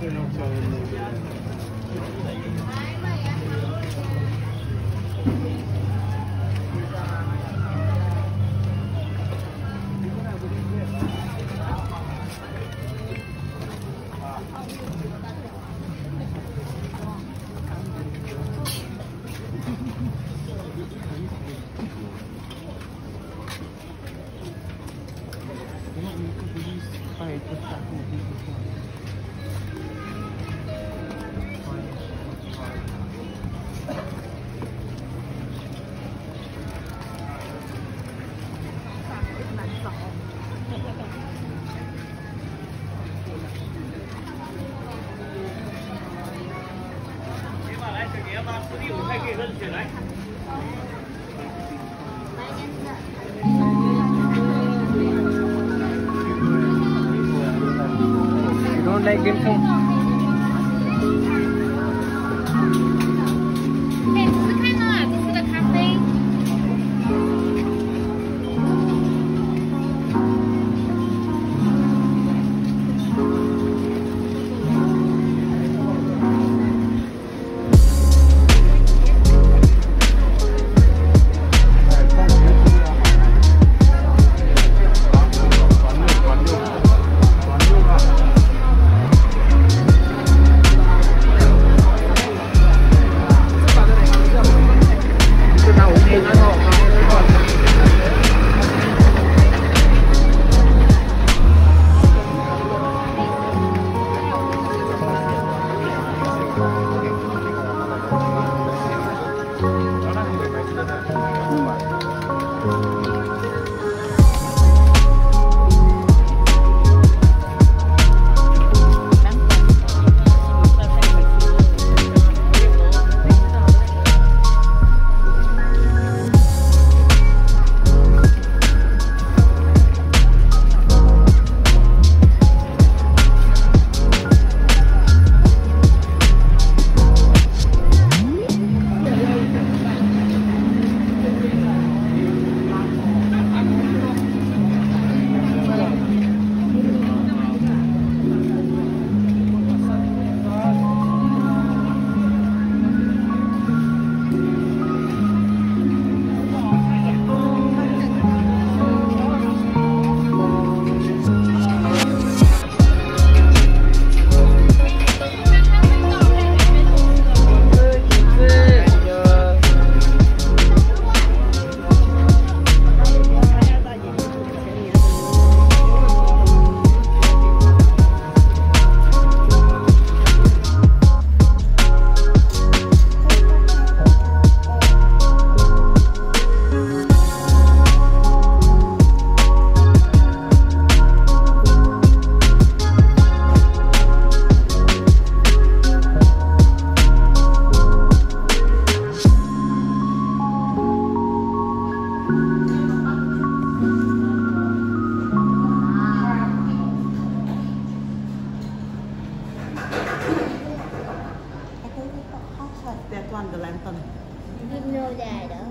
Thank you. You don't like dim sum? didn't know that.